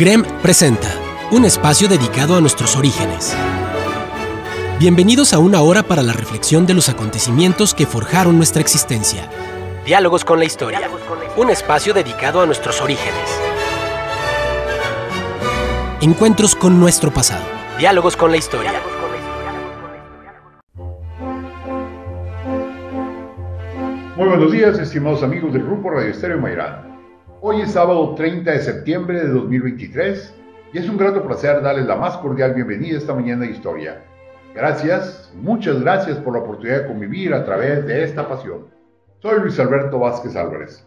GREM presenta un espacio dedicado a nuestros orígenes. Bienvenidos a una hora para la reflexión de los acontecimientos que forjaron nuestra existencia. Diálogos con la historia. Un espacio dedicado a nuestros orígenes. Encuentros con nuestro pasado. Diálogos con la historia. Muy buenos días, estimados amigos del Grupo Radio Estéreo Mayrán. Hoy es sábado 30 de septiembre de 2023 y es un grato placer darles la más cordial bienvenida esta mañana de historia. Gracias, muchas gracias por la oportunidad de convivir a través de esta pasión. Soy Luis Alberto Vázquez Álvarez.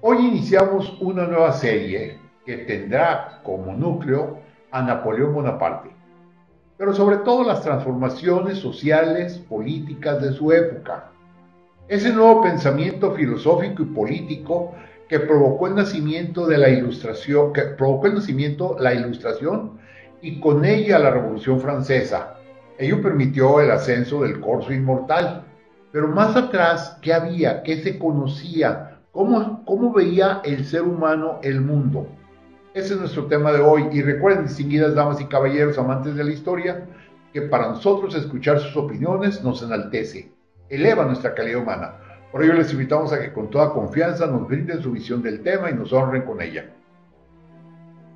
Hoy iniciamos una nueva serie que tendrá como núcleo a Napoleón Bonaparte, pero sobre todo las transformaciones sociales, políticas de su época. Ese nuevo pensamiento filosófico y político que provocó el nacimiento de la ilustración, que provocó el nacimiento la ilustración y con ella la Revolución Francesa. Ello permitió el ascenso del corso inmortal. Pero más atrás, ¿qué había? ¿Qué se conocía? ¿Cómo, cómo veía el ser humano el mundo? Ese es nuestro tema de hoy. Y recuerden, distinguidas damas y caballeros amantes de la historia, que para nosotros escuchar sus opiniones nos enaltece, eleva nuestra calidad humana. Por ello les invitamos a que con toda confianza nos brinden su visión del tema y nos honren con ella.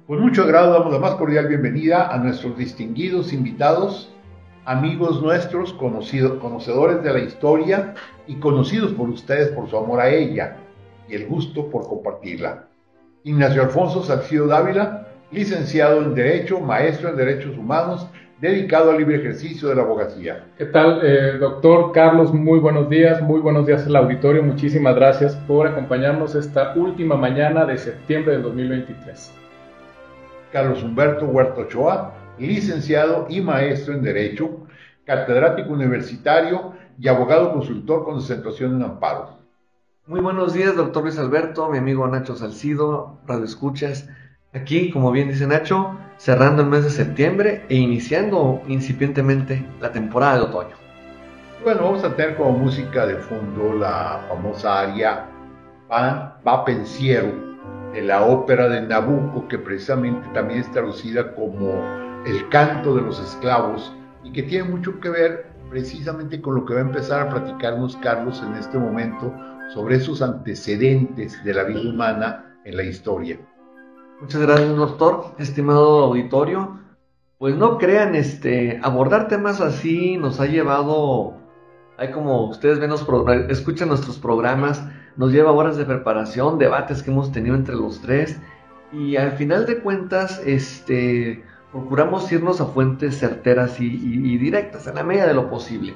Con mucho agrado damos la más cordial bienvenida a nuestros distinguidos invitados, amigos nuestros, conocidos, conocedores de la historia y conocidos por ustedes por su amor a ella y el gusto por compartirla. Ignacio Alfonso Salcido Dávila, licenciado en Derecho, maestro en Derechos Humanos dedicado al libre ejercicio de la abogacía. ¿Qué tal, eh, doctor Carlos? Muy buenos días, muy buenos días al auditorio. Muchísimas gracias por acompañarnos esta última mañana de septiembre del 2023. Carlos Humberto Huerto Ochoa, licenciado y maestro en Derecho, catedrático universitario y abogado consultor con concentración en amparo. Muy buenos días, doctor Luis Alberto, mi amigo Nacho Salcido, Radio Escuchas. Aquí, como bien dice Nacho, cerrando el mes de septiembre e iniciando incipientemente la temporada de otoño. Bueno, vamos a tener como música de fondo la famosa aria Va Pensiero de la ópera de Nabucco, que precisamente también es traducida como El canto de los esclavos y que tiene mucho que ver precisamente con lo que va a empezar a platicarnos Carlos en este momento sobre esos antecedentes de la vida humana en la historia. Muchas gracias, doctor. Estimado auditorio, pues no crean, este, abordar temas así nos ha llevado, hay como ustedes ven, los escuchan nuestros programas, nos lleva horas de preparación, debates que hemos tenido entre los tres, y al final de cuentas, este, procuramos irnos a fuentes certeras y, directas, en la medida de lo posible.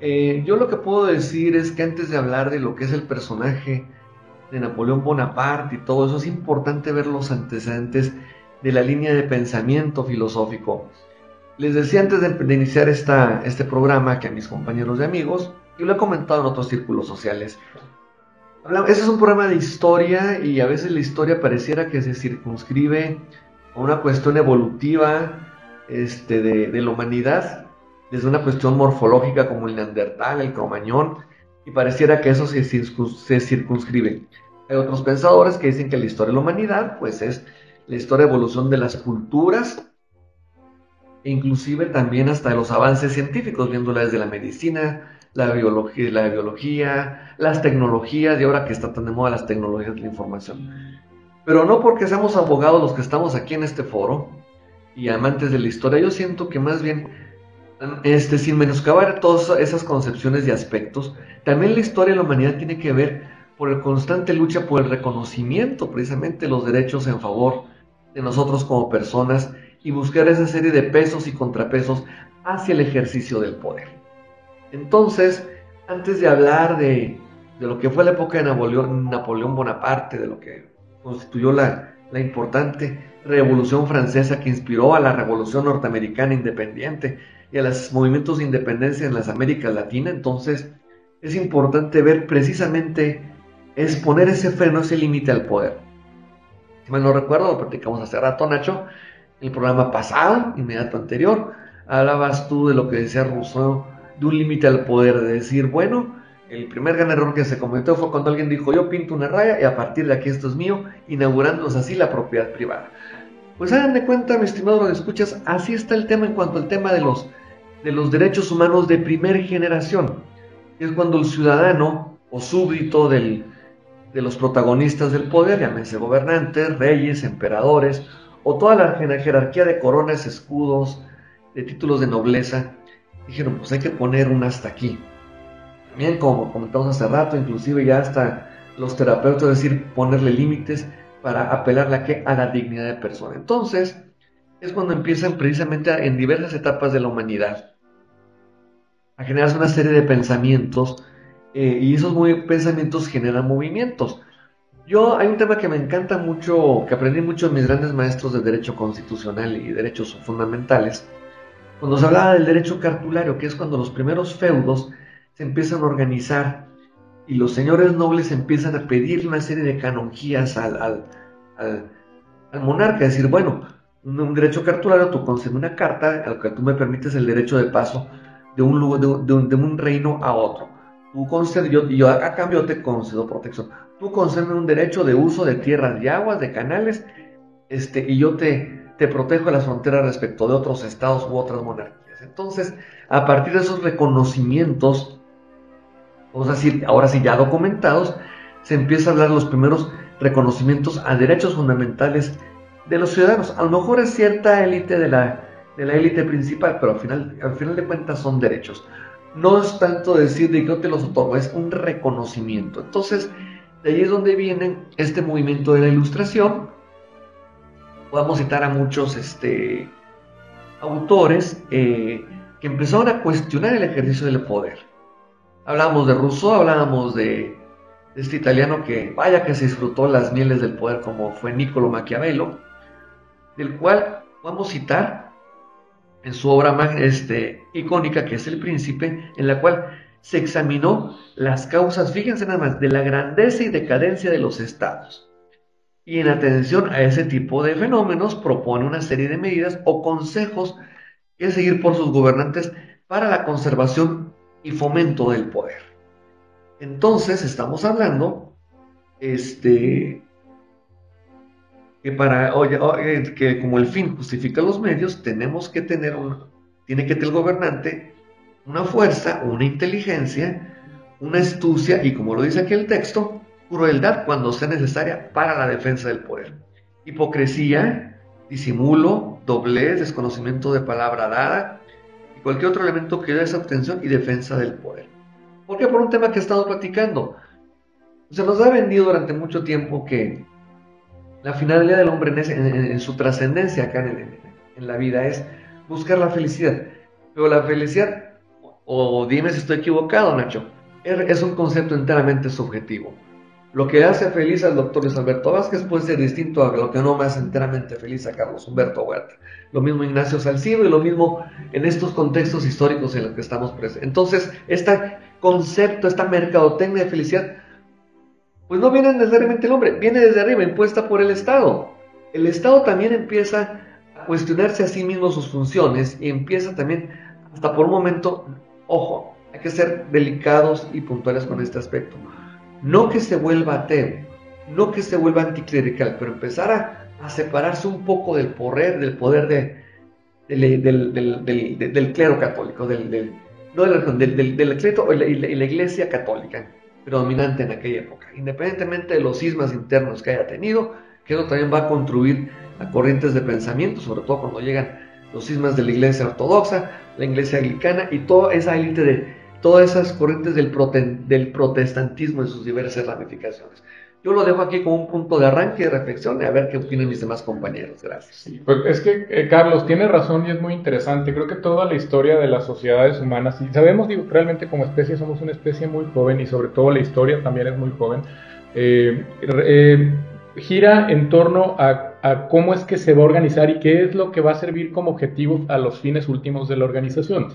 Eh, yo lo que puedo decir es que antes de hablar de lo que es el personaje, de Napoleón Bonaparte y todo eso, es importante ver los antecedentes de la línea de pensamiento filosófico. Les decía antes de, iniciar esta, este programa que a mis compañeros y amigos, y lo he comentado en otros círculos sociales, ese es un programa de historia y a veces la historia pareciera que se circunscribe a una cuestión evolutiva este, de, de la humanidad, desde una cuestión morfológica como el neandertal, el cromañón, y pareciera que eso se circunscribe. Hay otros pensadores que dicen que la historia de la humanidad, pues es la historia de evolución de las culturas, e inclusive también hasta de los avances científicos, viéndola desde la medicina, la biología, la biología, las tecnologías, y ahora que está tan de moda las tecnologías de la información. Pero no porque seamos abogados los que estamos aquí en este foro y amantes de la historia, yo siento que más bien, este, sin menoscabar todas esas concepciones y aspectos, también la historia de la humanidad tiene que ver por la constante lucha por el reconocimiento precisamente de los derechos en favor de nosotros como personas y buscar esa serie de pesos y contrapesos hacia el ejercicio del poder. Entonces, antes de hablar de, lo que fue la época de Napoleón, Napoleón Bonaparte, de lo que constituyó la, la importante revolución francesa que inspiró a la revolución norteamericana independiente y a los movimientos de independencia en las Américas Latinas, entonces es importante ver precisamente es poner ese freno, ese límite al poder. Si mal no recuerdo, lo platicamos hace rato, Nacho, el programa pasado, inmediato anterior, hablabas tú de lo que decía Rousseau, de un límite al poder, de decir, bueno, el primer gran error que se cometió fue cuando alguien dijo, yo pinto una raya y a partir de aquí esto es mío, inaugurándonos así la propiedad privada. Pues hagan de cuenta, mi estimado, lo escuchas, así está el tema en cuanto al tema de los, de los derechos humanos de primera generación. Es cuando el ciudadano o súbdito del, de los protagonistas del poder, llámense gobernantes, reyes, emperadores, o toda la jerarquía de coronas, escudos, de títulos de nobleza, dijeron, pues hay que poner un hasta aquí. También, como comentamos hace rato, inclusive ya hasta los terapeutas, decir, ponerle límites para apelar a, ¿qué? a la dignidad de persona. Entonces, es cuando empiezan precisamente en diversas etapas de la humanidad a generarse una serie de pensamientos eh, y esos pensamientos generan movimientos. Yo, hay un tema que me encanta mucho, que aprendí mucho de mis grandes maestros de Derecho Constitucional y Derechos Fundamentales, cuando se hablaba del derecho cartulario, que es cuando los primeros feudos se empiezan a organizar y los señores nobles empiezan a pedir una serie de canonjías al, al, al, monarca, decir, bueno, un derecho cartulario, tú concedes una carta al que tú me permites el derecho de paso de un, lugar, de, de, un reino a otro. Tú concedes, yo, yo a cambio te concedo protección. Tú concedes un derecho de uso de tierras y aguas, de canales, este, y yo te, te protejo de las fronteras respecto de otros estados u otras monarquías. Entonces, a partir de esos reconocimientos, vamos a decir, ahora sí ya documentados, se empieza a hablar de los primeros reconocimientos a derechos fundamentales de los ciudadanos. A lo mejor es cierta élite de la de la élite principal, pero al final, al final de cuentas son derechos. No es tanto decir de yo te los otorgo, es un reconocimiento. Entonces, de ahí es donde viene este movimiento de la ilustración, podemos citar a muchos este, autores eh, que empezaron a cuestionar el ejercicio del poder. Hablábamos de Rousseau, hablábamos de, este italiano que vaya que se disfrutó las mieles del poder como fue Niccolo Maquiavelo, del cual a citar en su obra más este, icónica que es El Príncipe, en la cual se examinó las causas, fíjense nada más, de la grandeza y decadencia de los estados y en atención a ese tipo de fenómenos propone una serie de medidas o consejos que seguir por sus gobernantes para la conservación y fomento del poder. Entonces estamos hablando este, que para oye, que como el fin justifica los medios, tenemos que tener un, tiene que tener el gobernante una fuerza, una inteligencia, una astucia y como lo dice aquí el texto, crueldad cuando sea necesaria para la defensa del poder. Hipocresía, disimulo, doblez, desconocimiento de palabra dada y cualquier otro elemento que dé esa obtención y defensa del poder. ¿Por qué? Por un tema que he estado platicando. Se nos ha vendido durante mucho tiempo que la finalidad del hombre en, su trascendencia acá en, la vida es buscar la felicidad. Pero la felicidad, o dime si estoy equivocado, Nacho, es un concepto enteramente subjetivo. Lo que hace feliz al doctor Luis Alberto Vázquez puede ser distinto a lo que no me hace enteramente feliz a Carlos Humberto Huerta. Lo mismo Ignacio Salcido y lo mismo en estos contextos históricos en los que estamos presentes. Entonces, este concepto, esta mercadotecnia de felicidad, pues no viene necesariamente del hombre, viene desde arriba, impuesta por el Estado. El Estado también empieza a cuestionarse a sí mismo sus funciones y empieza también, hasta por un momento, ojo, hay que ser delicados y puntuales con este aspecto no que se vuelva ateo, no que se vuelva anticlerical, pero empezar a, separarse un poco del poder, del poder de, del, clero católico, del, no del, del, clero y la, iglesia católica predominante en aquella época, independientemente de los sismas internos que haya tenido, que eso también va a contribuir a corrientes de pensamiento, sobre todo cuando llegan los sismas de la iglesia ortodoxa, la iglesia anglicana y toda esa élite de, todas esas corrientes del, del protestantismo en sus diversas ramificaciones. Yo lo dejo aquí como un punto de arranque y reflexión y a ver qué opinan mis demás compañeros. Gracias. pues es que, eh, Carlos, tiene razón y es muy interesante. Creo que toda la historia de las sociedades humanas, y sabemos, realmente como especie somos una especie muy joven y sobre todo la historia también es muy joven, eh, eh, gira en torno a, a, cómo es que se va a organizar y qué es lo que va a servir como objetivo a los fines últimos de la organización.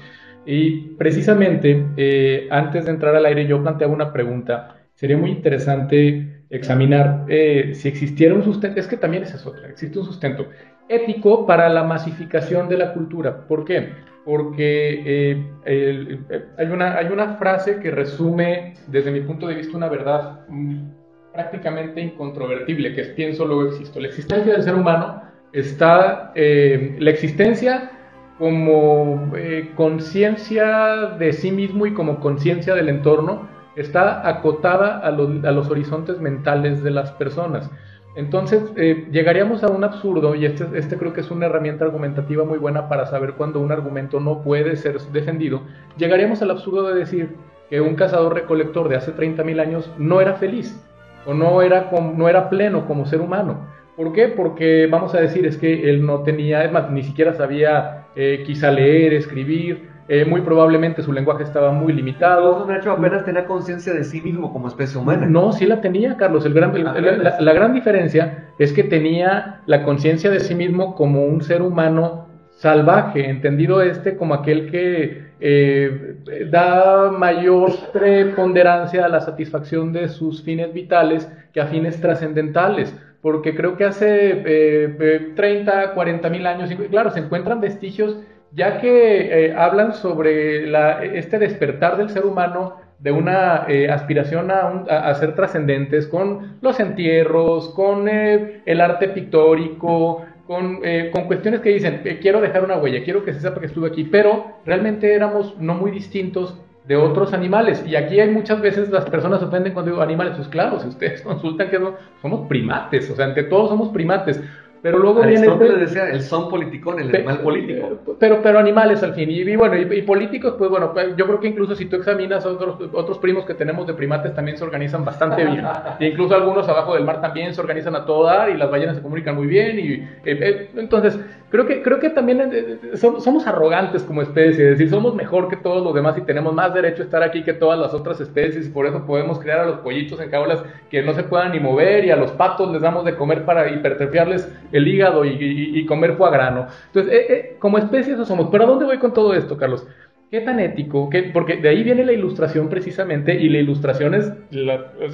Y precisamente, antes de entrar al aire, yo planteaba una pregunta. Sería muy interesante examinar eh, si existiera un sustento, es que también esa es otra, existe un sustento ético para la masificación de la cultura. ¿Por qué? Porque eh, hay, una, hay una frase que resume, desde mi punto de vista, una verdad mm, prácticamente incontrovertible, que es pienso, luego existo. La existencia del ser humano está eh, la existencia como eh, conciencia de sí mismo y como conciencia del entorno, está acotada a, los horizontes mentales de las personas. Entonces, eh, llegaríamos a un absurdo, y este, este, creo que es una herramienta argumentativa muy buena para saber cuando un argumento no puede ser defendido, llegaríamos al absurdo de decir que un cazador recolector de hace 30.000 años no era feliz o no era, no era pleno como ser humano. ¿Por qué? Porque vamos a decir es que él no tenía, es más, ni siquiera sabía eh, quizá leer, escribir, eh, muy probablemente su lenguaje estaba muy limitado. Nacho apenas tenía conciencia de sí mismo como especie humana. No, sí la tenía, Carlos. El gran, la, gran diferencia es que tenía la conciencia de sí mismo como un ser humano salvaje, entendido este como aquel que eh, da mayor preponderancia a la satisfacción de sus fines vitales que a fines trascendentales porque creo que hace eh, 30, 40 mil años, claro, se encuentran vestigios ya que eh, hablan sobre este despertar del ser humano de una eh, aspiración a, ser trascendentes con los entierros, con eh, el arte pictórico, con, con cuestiones que dicen, quiero dejar una huella, quiero que se sepa que estuve aquí, pero realmente éramos no muy distintos de otros animales. Y aquí hay muchas veces las personas ofenden cuando digo animales. Pues claro, si ustedes consultan que somos primates, o sea, ante todos somos primates. Pero luego viene. Este... decía el son politicón, el animal político. Pero, pero animales al fin. Y, bueno, y, políticos, pues bueno, pues, yo creo que incluso si tú examinas otros, otros primos que tenemos de primates también se organizan bastante bien. e incluso algunos abajo del mar también se organizan a todo dar y las ballenas se comunican muy bien. Y, eh, eh, entonces, creo que, creo que también eh, somos, arrogantes como especie, es decir, somos mejor que todos los demás y tenemos más derecho a estar aquí que todas las otras especies y por eso podemos crear a los pollitos en jaulas que no se puedan ni mover y a los patos les damos de comer para hipertrofiarles el hígado y, comer foie grano. Entonces, eh, eh, como especie eso somos. Pero ¿a dónde voy con todo esto, Carlos? ¿Qué tan ético? Porque de ahí viene la ilustración precisamente y la ilustración es,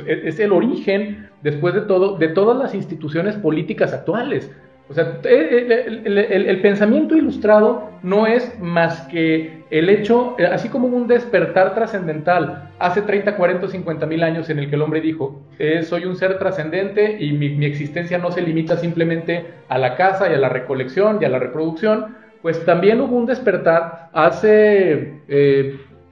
es el origen, después de todo, de todas las instituciones políticas actuales. O sea, eh, el, pensamiento ilustrado no es más que el hecho, así como un despertar trascendental hace 30, 40, 50 mil años en el que el hombre dijo, eh, soy un ser trascendente y mi, existencia no se limita simplemente a la caza y a la recolección y a la reproducción, pues también hubo un despertar hace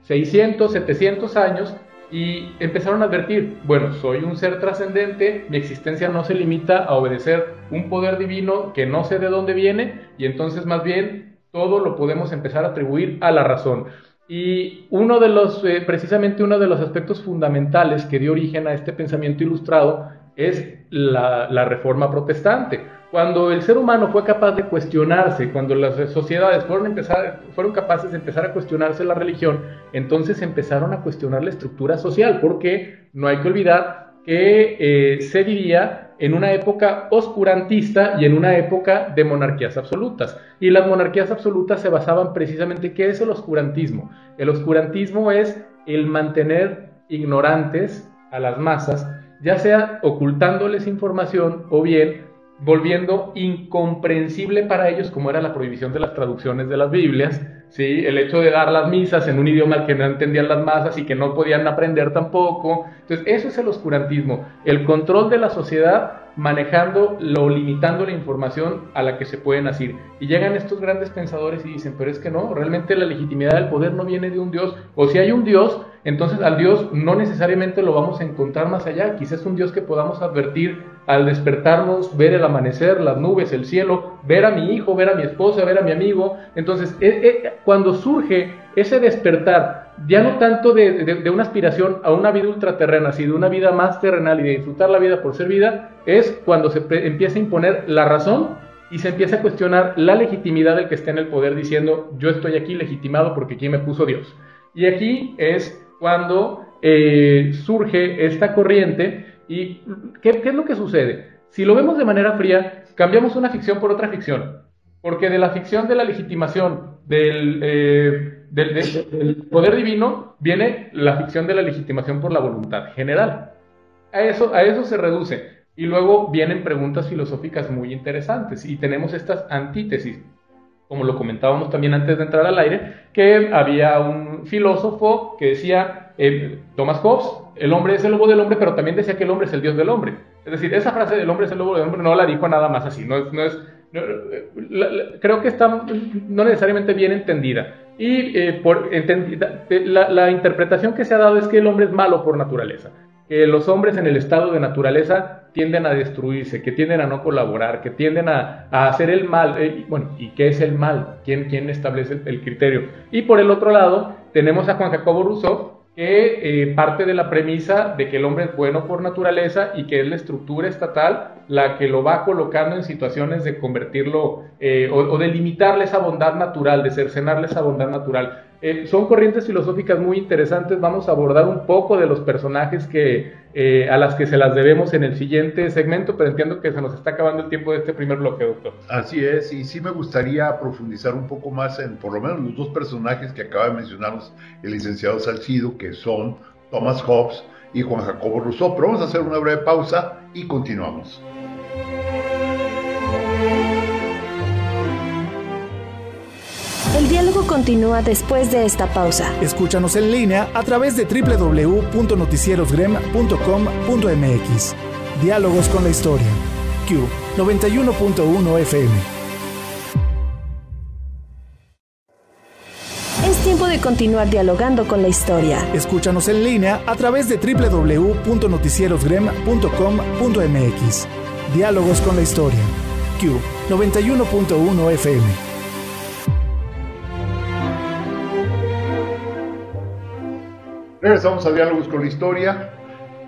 600, eh, 700 años y empezaron a advertir, bueno, soy un ser trascendente, mi existencia no se limita a obedecer un poder divino que no sé de dónde viene y entonces más bien todo lo podemos empezar a atribuir a la razón. Y uno de los, eh, precisamente uno de los aspectos fundamentales que dio origen a este pensamiento ilustrado es la, la reforma protestante. Cuando el ser humano fue capaz de cuestionarse, cuando las sociedades fueron, capaces de empezar a cuestionarse la religión, entonces empezaron a cuestionar la estructura social, porque no hay que olvidar que eh, se vivía en una época oscurantista y en una época de monarquías absolutas. Y las monarquías absolutas se basaban precisamente, ¿qué es el oscurantismo? El oscurantismo es el mantener ignorantes a las masas, ya sea ocultándoles información o bien volviendo incomprensible para ellos como era la prohibición de las traducciones de las Biblias, ¿sí? el hecho de dar las misas en un idioma que no entendían las masas y que no podían aprender tampoco. Entonces, eso es el oscurantismo, el control de la sociedad manejando o limitando la información a la que se pueden asir. Y llegan estos grandes pensadores y dicen, pero es que no, realmente la legitimidad del poder no viene de un Dios, o si hay un Dios, entonces al Dios no necesariamente lo vamos a encontrar más allá, quizás es un Dios que podamos advertir al despertarnos, ver el amanecer, las nubes, el cielo, ver a mi hijo, ver a mi esposa, ver a mi amigo. Entonces, eh, eh, cuando surge ese despertar, ya no tanto de, una aspiración a una vida ultraterrena, sino de una vida más terrenal y de disfrutar la vida por ser vida, es cuando se empieza a imponer la razón y se empieza a cuestionar la legitimidad del que está en el poder diciendo yo estoy aquí legitimado porque aquí me puso Dios. Y aquí es cuando eh, surge esta corriente y ¿qué, es lo que sucede? Si lo vemos de manera fría, cambiamos una ficción por otra ficción. Porque de la ficción de la legitimación del, eh, del, poder divino viene la ficción de la legitimación por la voluntad general. A eso, a eso se reduce. Y luego vienen preguntas filosóficas muy interesantes y tenemos estas antítesis, como lo comentábamos también antes de entrar al aire, que había un filósofo que decía, eh, Thomas Hobbes, el hombre es el lobo del hombre, pero también decía que el hombre es el dios del hombre. Es decir, esa frase del hombre es el lobo del hombre no la dijo nada más así, no es, no es, creo que está no necesariamente bien entendida. Y eh, por, la, la, interpretación que se ha dado es que el hombre es malo por naturaleza, que los hombres en el estado de naturaleza tienden a destruirse, que tienden a no colaborar, que tienden a, a hacer el mal. Eh, bueno, ¿y qué es el mal? ¿Quién, quién establece el, criterio? Y por el otro lado, tenemos a Juan Jacobo Rousseau, que eh, parte de la premisa de que el hombre es bueno por naturaleza y que es la estructura estatal la que lo va colocando en situaciones de convertirlo eh, o, de limitarle esa bondad natural, de cercenarle esa bondad natural. Eh, son corrientes filosóficas muy interesantes, vamos a abordar un poco de los personajes que, eh, a las que se las debemos en el siguiente segmento, pero entiendo que se nos está acabando el tiempo de este primer bloque, doctor. Así es, y sí me gustaría profundizar un poco más en por lo menos los dos personajes que acaba de mencionarnos el licenciado Salcido, que son Thomas Hobbes y Juan Jacobo Rousseau. Pero vamos a hacer una breve pausa y continuamos. Diálogo continúa después de esta pausa. Escúchanos en línea a través de www.noticierosgrem.com.mx. Diálogos con la historia. Q 91.1 FM. Es tiempo de continuar dialogando con la historia. Escúchanos en línea a través de www.noticierosgrem.com.mx. Diálogos con la historia. Q 91.1 FM. Regresamos a Diálogos con la Historia.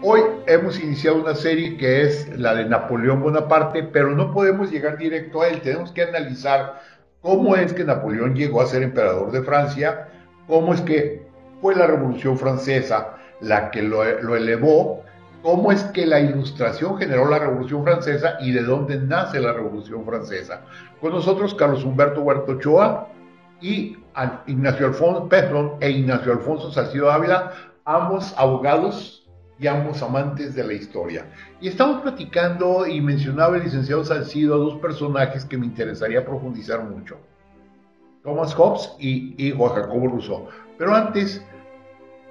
Hoy hemos iniciado una serie que es la de Napoleón Bonaparte, pero no podemos llegar directo a él. Tenemos que analizar cómo es que Napoleón llegó a ser emperador de Francia, cómo es que fue la Revolución Francesa la que lo, elevó, cómo es que la Ilustración generó la Revolución Francesa y de dónde nace la Revolución Francesa. Con nosotros Carlos Humberto Huerto Ochoa, y Ignacio Alfonso, perdón, e Ignacio Alfonso Salcido Ávila, ambos abogados y ambos amantes de la historia. Y estamos platicando y mencionaba el licenciado Salcido dos personajes que me interesaría profundizar mucho. Thomas Hobbes y, y Jacobo Rousseau. Pero antes,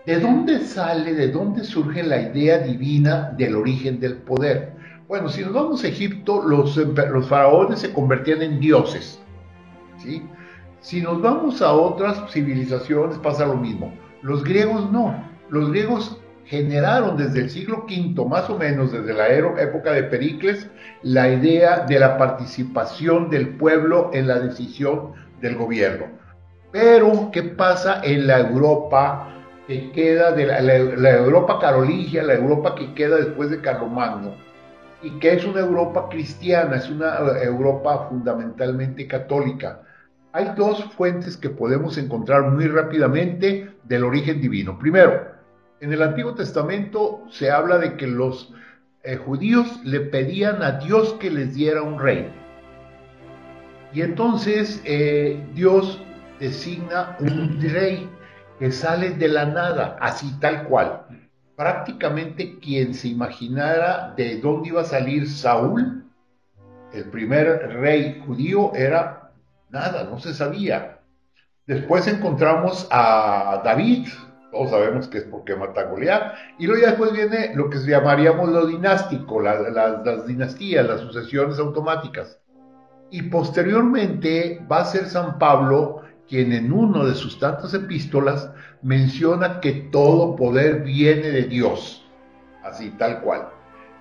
¿de dónde sale, de dónde surge la idea divina del origen del poder? Bueno, si nos vamos a Egipto, los, los faraones se convertían en dioses. ¿sí? Si nos vamos a otras civilizaciones pasa lo mismo. Los griegos no. Los griegos generaron desde el siglo V, más o menos desde la época de Pericles, la idea de la participación del pueblo en la decisión del gobierno. Pero, ¿qué pasa en la Europa que queda, de la, la Europa carolingia, la Europa que queda después de Carlomagno? Y que es una Europa cristiana, es una Europa fundamentalmente católica hay dos fuentes que podemos encontrar muy rápidamente del origen divino. Primero, en el Antiguo Testamento se habla de que los eh, judíos le pedían a Dios que les diera un rey. Y entonces eh, Dios designa un rey que sale de la nada, así tal cual. Prácticamente quien se imaginara de dónde iba a salir Saúl, el primer rey judío, era Nada, no se sabía. Después encontramos a David, todos sabemos que es porque mata a Goliat, y luego ya después viene lo que llamaríamos lo dinástico, las dinastías, las sucesiones automáticas. Y posteriormente va a ser San Pablo quien en uno de sus tantas epístolas menciona que todo poder viene de Dios, así tal cual.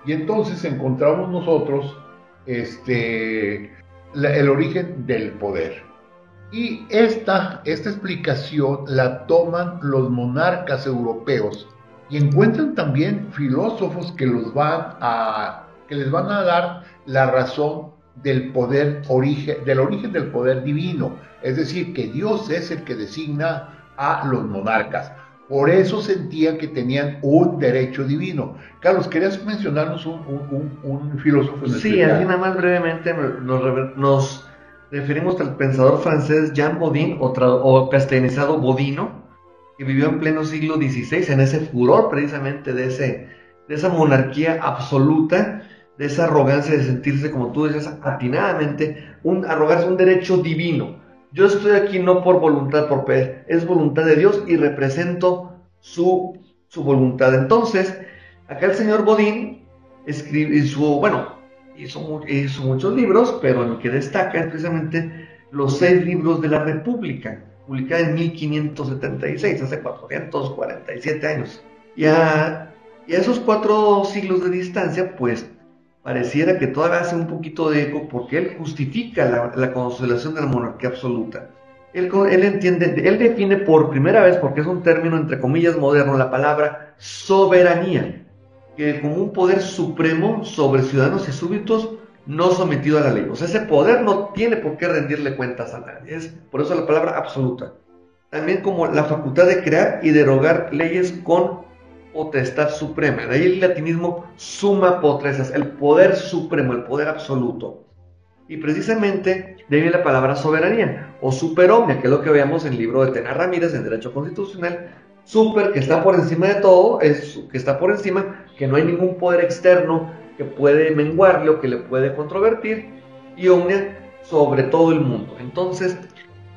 Y entonces encontramos nosotros este, el origen del poder. Y esta, esta explicación la toman los monarcas europeos y encuentran también filósofos que, los van a, que les van a dar la razón del poder origen, del origen del poder divino. Es decir, que Dios es el que designa a los monarcas. Por eso sentían que tenían un derecho divino. Carlos, ¿querías mencionarnos un, filósofo? sí, así nada más brevemente nos, referimos al pensador francés Jean Bodin, o, o castellanizado Bodino, que vivió en pleno siglo XVI, en ese furor precisamente de, ese, de esa monarquía absoluta, de esa arrogancia de sentirse, como tú decías, atinadamente, un, arrogarse un derecho divino yo estoy aquí no por voluntad propia, es voluntad de Dios y represento su, su voluntad. Entonces, acá el señor Bodín escribe su, bueno, hizo, hizo muchos libros, pero el que destaca es precisamente los seis libros de la República, publicada en 1576, hace 447 años. Y a, y a esos cuatro siglos de distancia, pues pareciera que todavía hace un poquito de eco porque él justifica la, la consolación de la monarquía absoluta. Él, él, entiende, él define por primera vez, porque es un término entre comillas moderno, la palabra soberanía, que como un poder supremo sobre ciudadanos y súbditos no sometido a la ley. O sea, ese poder no tiene por qué rendirle cuentas a nadie. Es por eso la palabra absoluta. También como la facultad de crear y derogar leyes con potestad suprema. De ahí el latinismo suma potresas, el poder supremo, el poder absoluto. Y precisamente de ahí la palabra soberanía o superomnia, que es lo que veamos en el libro de Tena Ramírez en Derecho Constitucional. Super, que está por encima de todo, es que está por encima, que no hay ningún poder externo que puede menguarle o que le puede controvertir, y omnia sobre todo el mundo. Entonces,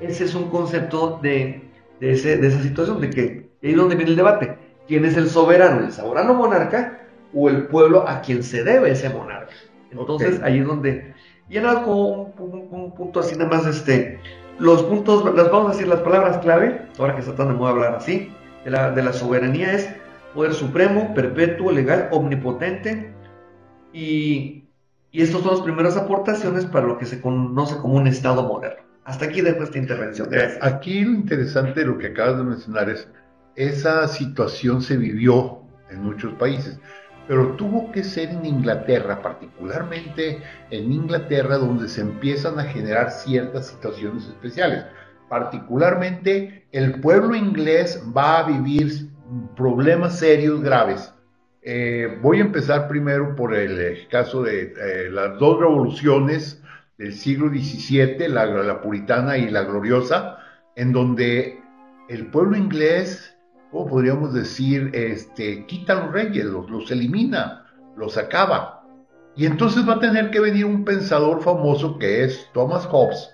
ese es un concepto de, de, ese, de esa situación, de que ahí es donde viene el debate. ¿Quién es el soberano? ¿El soberano monarca o el pueblo a quien se debe ese monarca? Entonces, okay. ahí es donde... Y era como un, un, un, punto así nada más, este, los puntos, las vamos a decir las palabras clave, ahora que está tan de moda hablar así, de la, de la soberanía es poder supremo, perpetuo, legal, omnipotente, y, y estas son las primeras aportaciones para lo que se conoce como un Estado moderno. Hasta aquí dejo esta intervención. Gracias. Aquí lo interesante de lo que acabas de mencionar es, esa situación se vivió en muchos países, pero tuvo que ser en Inglaterra, particularmente en Inglaterra, donde se empiezan a generar ciertas situaciones especiales. Particularmente el pueblo inglés va a vivir problemas serios, graves. Eh, voy a empezar primero por el, el caso de eh, las dos revoluciones del siglo XVII, la, puritana y la gloriosa, en donde el pueblo inglés, ¿cómo podríamos decir? Este, quita a los reyes, los, los elimina, los acaba. Y entonces va a tener que venir un pensador famoso que es Thomas Hobbes,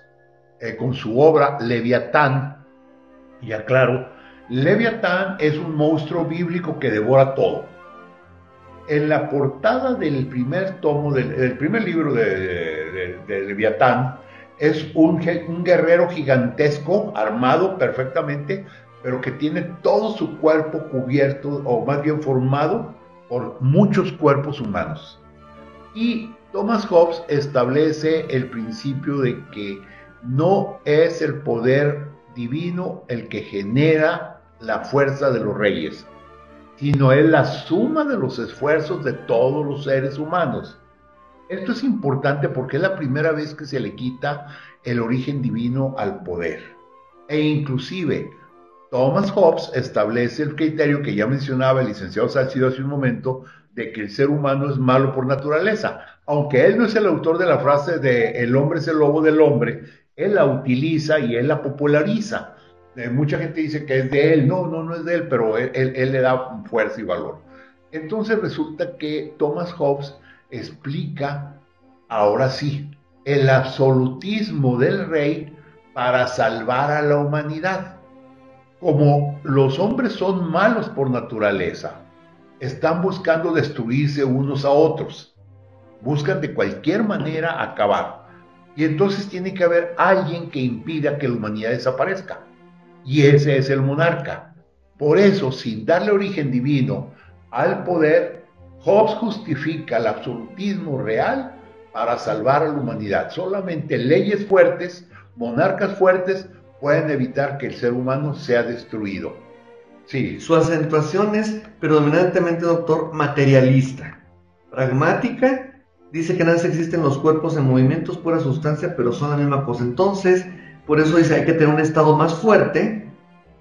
eh, con su obra Leviatán. Y aclaro, Leviatán es un monstruo bíblico que devora todo en la portada del primer tomo, del, primer libro de, de, de, Leviatán, es un, un, guerrero gigantesco, armado perfectamente, pero que tiene todo su cuerpo cubierto, o más bien formado, por muchos cuerpos humanos. Y Thomas Hobbes establece el principio de que no es el poder divino el que genera la fuerza de los reyes, sino es la suma de los esfuerzos de todos los seres humanos. Esto es importante porque es la primera vez que se le quita el origen divino al poder. E inclusive, Thomas Hobbes establece el criterio que ya mencionaba el licenciado Salcido hace un momento, de que el ser humano es malo por naturaleza. Aunque él no es el autor de la frase de el hombre es el lobo del hombre, él la utiliza y él la populariza mucha gente dice que es de él, no, no, no es de él, pero él, él, le da fuerza y valor. Entonces resulta que Thomas Hobbes explica, ahora sí, el absolutismo del rey para salvar a la humanidad. Como los hombres son malos por naturaleza, están buscando destruirse unos a otros, buscan de cualquier manera acabar. Y entonces tiene que haber alguien que impida que la humanidad desaparezca y ese es el monarca. Por eso, sin darle origen divino al poder, Hobbes justifica el absolutismo real para salvar a la humanidad. Solamente leyes fuertes, monarcas fuertes, pueden evitar que el ser humano sea destruido. Sí. Su acentuación es predominantemente, doctor, materialista. Pragmática, dice que nada existen los cuerpos en movimientos, pura sustancia, pero son la misma cosa. Entonces, por eso dice, hay que tener un estado más fuerte.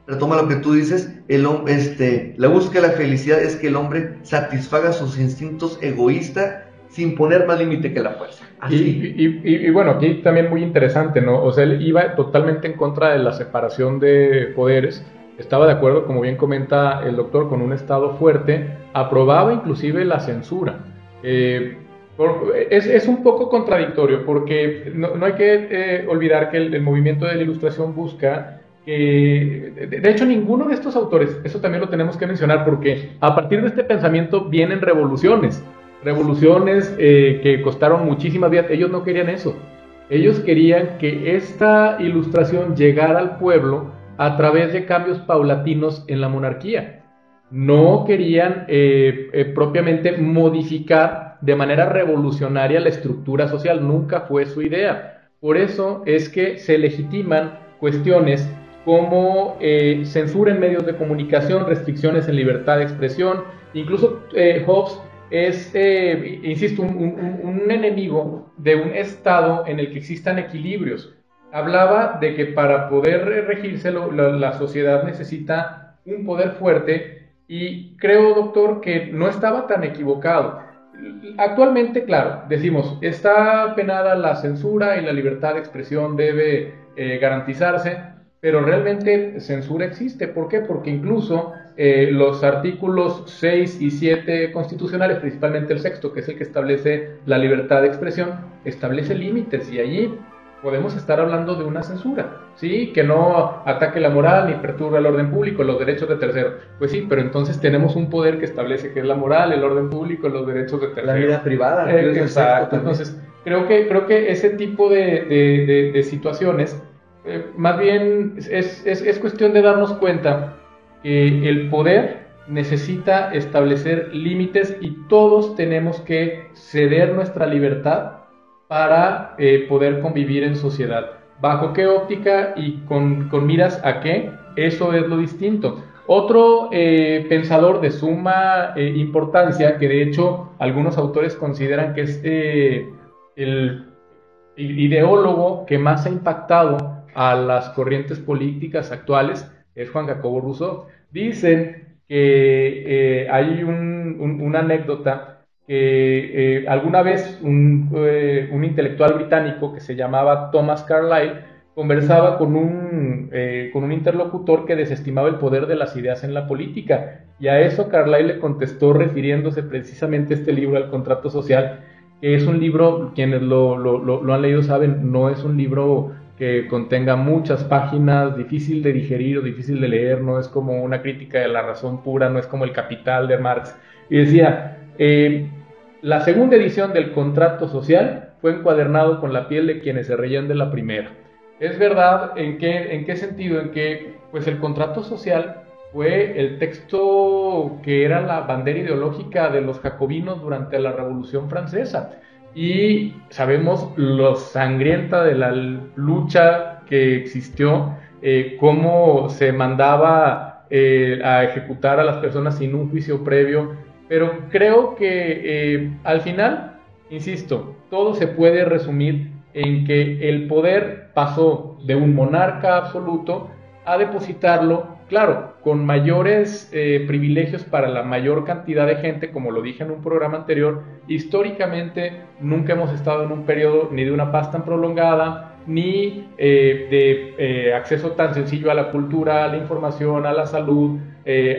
Retoma lo que tú dices, el, este, la búsqueda de la felicidad es que el hombre satisfaga sus instintos egoístas sin poner más límite que la fuerza. Y, y, y, y, bueno, aquí también muy interesante, ¿no? O sea, él iba totalmente en contra de la separación de poderes, estaba de acuerdo, como bien comenta el doctor, con un Estado fuerte, aprobaba inclusive la censura. Eh, es, es, un poco contradictorio porque no, no hay que eh, olvidar que el, el, movimiento de la ilustración busca que, de, de, hecho, ninguno de estos autores, eso también lo tenemos que mencionar porque a partir de este pensamiento vienen revoluciones. Revoluciones eh, que costaron muchísimas vidas. Ellos no querían eso. Ellos querían que esta ilustración llegara al pueblo a través de cambios paulatinos en la monarquía. No querían eh, eh, propiamente modificar de manera revolucionaria la estructura social, nunca fue su idea. Por eso es que se legitiman cuestiones como censura en medios de comunicación, restricciones en libertad de expresión, incluso Hobbes es, insisto, un, enemigo de un Estado en el que existan equilibrios hablaba de que para poder regirse la, sociedad necesita un poder fuerte y creo, doctor, que no estaba tan equivocado. Actualmente, claro, decimos, está penada la censura y la libertad de expresión debe eh, garantizarse, pero realmente censura existe. ¿Por qué? Porque incluso eh, los artículos 6 y 7 constitucionales, principalmente el sexto, que es el que establece la libertad de expresión, establece límites y allí podemos estar hablando de una censura, ¿sí? Que no ataque la moral ni perturbe el orden público, los derechos de tercero. Pues sí, pero entonces tenemos un poder que establece que es la moral, el orden público, los derechos de tercero. La vida privada. Eh, exacto. Entonces, creo que, creo que ese tipo de, de, situaciones, eh, más bien es, es, es cuestión de darnos cuenta el poder necesita establecer límites y todos tenemos que ceder nuestra libertad para eh, poder convivir en sociedad. ¿Bajo qué óptica y con, miras a qué? Eso es lo distinto. Otro eh, pensador de suma eh, importancia, que de hecho algunos autores consideran que es el ideólogo que más ha impactado a las corrientes políticas actuales, es Juan Jacobo Rousseau. Dicen que hay una anécdota que eh, alguna vez eh, un, intelectual británico que se llamaba Thomas Carlyle conversaba con un, eh, con un interlocutor que desestimaba el poder de las ideas en la política. Y a eso Carlyle le contestó refiriéndose precisamente a este libro, al contrato social, que es un libro, quienes lo, lo han leído saben, no es un libro que contenga muchas páginas, difícil de digerir o difícil de leer, no es como una crítica de la razón pura, no es como el capital de Marx. Y decía, eh, la segunda edición del contrato social fue encuadernado con la piel de quienes se reían de la primera. Es verdad, ¿en qué, en qué sentido? En que pues el contrato social fue el texto que era la bandera ideológica de los jacobinos durante la Revolución Francesa. Y sabemos lo sangrienta de la lucha que existió, eh, cómo se mandaba eh, a ejecutar a las personas sin un juicio previo, pero creo que eh, al final, insisto, todo se puede resumir en que el poder pasó de un monarca absoluto a depositarlo, claro, con mayores eh, privilegios para la mayor cantidad de gente, como lo dije en un programa anterior, históricamente nunca hemos estado en un periodo ni de una paz tan prolongada, ni eh, de acceso tan sencillo a la cultura, a la información, a la salud,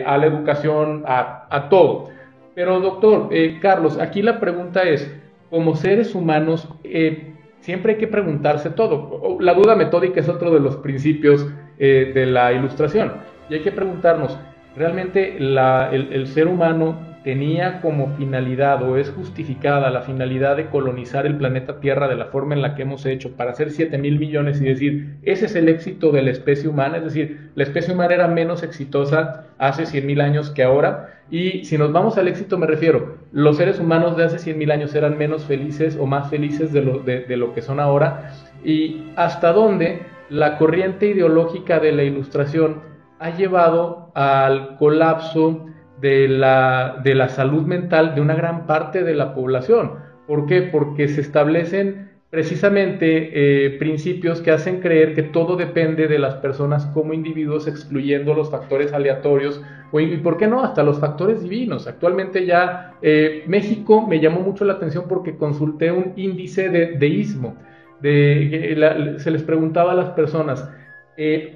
a la educación, a, todo. Pero doctor, eh, Carlos, aquí la pregunta es, como seres humanos, eh, siempre hay que preguntarse todo. La duda metódica es otro de los principios eh, de la ilustración. Y hay que preguntarnos, ¿realmente el, ser humano tenía como finalidad o es justificada la finalidad de colonizar el planeta Tierra de la forma en la que hemos hecho para hacer 7 mil millones y decir, ese es el éxito de la especie humana, es decir, la especie humana era menos exitosa hace 100 mil años que ahora. Y si nos vamos al éxito me refiero, los seres humanos de hace 100 mil años eran menos felices o más felices de lo, de lo que son ahora. Y hasta dónde la corriente ideológica de la ilustración ha llevado al colapso de la, de la salud mental de una gran parte de la población. ¿Por qué? Porque se establecen precisamente eh, principios que hacen creer que todo depende de las personas como individuos, excluyendo los factores aleatorios o, y por qué no, hasta los factores divinos. Actualmente ya eh, México me llamó mucho la atención porque consulté un índice de deísmo. De, se les preguntaba a las personas, eh,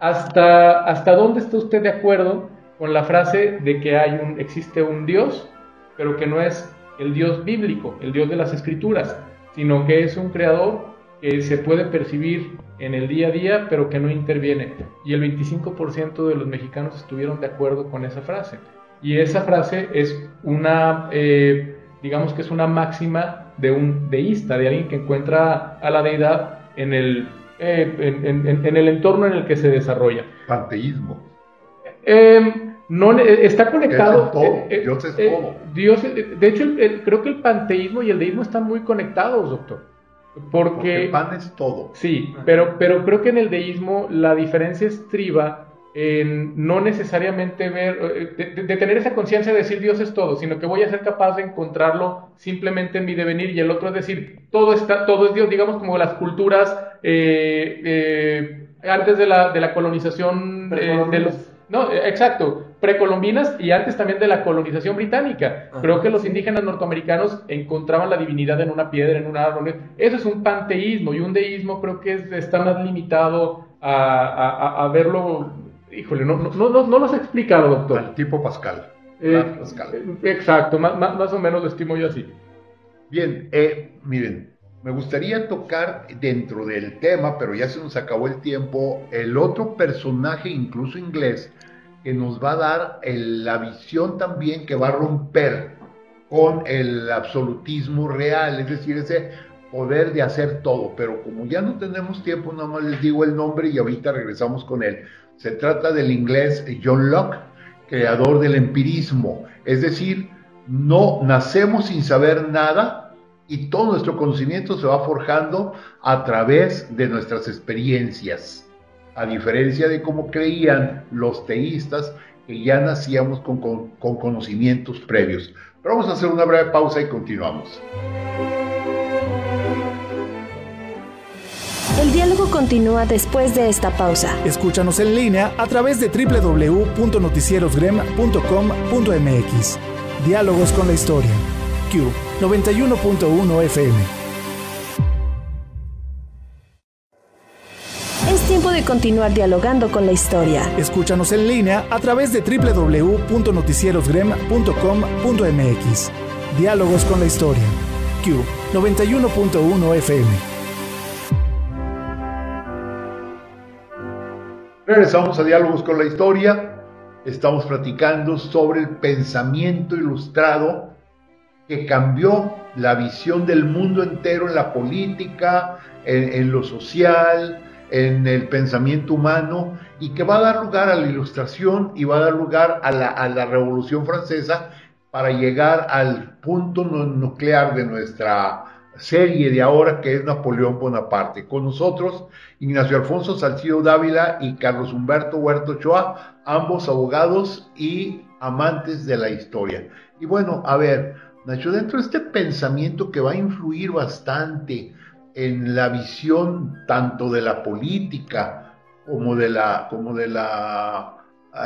¿hasta, ¿hasta dónde está usted de acuerdo con la frase de que hay un, existe un Dios, pero que no es el Dios bíblico, el Dios de las Escrituras, sino que es un creador que se puede percibir en el día a día, pero que no interviene. Y el 25% de los mexicanos estuvieron de acuerdo con esa frase. Y esa frase es una, eh, digamos que es una máxima de un deísta, de alguien que encuentra a la deidad en el, eh, en, el entorno en el que se desarrolla. Panteísmo. Em, no, está conectado. Eh, eh, Dios es todo. Dios, de hecho, creo que el panteísmo y el deísmo están muy conectados, doctor. Porque, el pan es todo. Sí, pero, pero creo que en el deísmo la diferencia estriba en no necesariamente ver, eh, de, tener esa conciencia de decir Dios es todo, sino que voy a ser capaz de encontrarlo simplemente en mi devenir y el otro es decir, todo, está, todo es Dios, digamos como las culturas eh, eh, antes de la, de la colonización de los... No, exacto, precolombinas y antes también de la colonización británica. Creo que los indígenas norteamericanos encontraban la divinidad en una piedra, en un árbol. Eso es un panteísmo y un deísmo creo que está más limitado a, verlo. Híjole, no, no, no, no lo has explicado, doctor. Al tipo Pascal. Eh, Pascal. Exacto, más, más, o menos lo estimo yo así. Bien, eh, miren, me gustaría tocar dentro del tema, pero ya se nos acabó el tiempo, el otro personaje, incluso inglés, que nos va a dar la visión también que va a romper con el absolutismo real, es decir, ese poder de hacer todo. Pero como ya no tenemos tiempo, nada más les digo el nombre y ahorita regresamos con él. Se trata del inglés John Locke, creador del empirismo, es decir, no nacemos sin saber nada y todo nuestro conocimiento se va forjando a través de nuestras experiencias a diferencia de cómo creían los teístas, que ya nacíamos con, conocimientos previos. Pero vamos a hacer una breve pausa y continuamos. El diálogo continúa después de esta pausa. Escúchanos en línea a través de www.noticierosgrem.com.mx. Diálogos con la historia. Q 91.1 FM. de continuar dialogando con la historia. Escúchanos en línea a través de www.noticierosgrem.com.mx. Diálogos con la historia. Q 91.1 FM. Regresamos a Diálogos con la historia. Estamos platicando sobre el pensamiento ilustrado que cambió la visión del mundo entero en la política, en, lo social, en el pensamiento humano y que va a dar lugar a la ilustración y va a dar lugar a la, Revolución Francesa para llegar al punto nuclear de nuestra serie de ahora que es Napoleón Bonaparte. Con nosotros Ignacio Alfonso Salcido Dávila y Carlos Humberto Huerto Ochoa, ambos abogados y amantes de la historia. Y bueno, a ver, Nacho, dentro de este pensamiento que va a influir bastante en la visión tanto de la política como de la, como de la,